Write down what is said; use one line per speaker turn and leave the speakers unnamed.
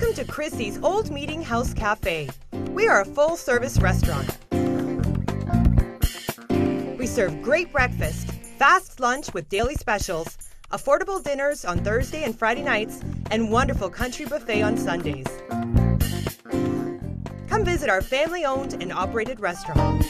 Welcome to Chrissy's Old Meeting House Cafe. We are a full service restaurant. We serve great breakfast, fast lunch with daily specials, affordable dinners on Thursday and Friday nights, and wonderful country buffet on Sundays. Come visit our family owned and operated restaurant.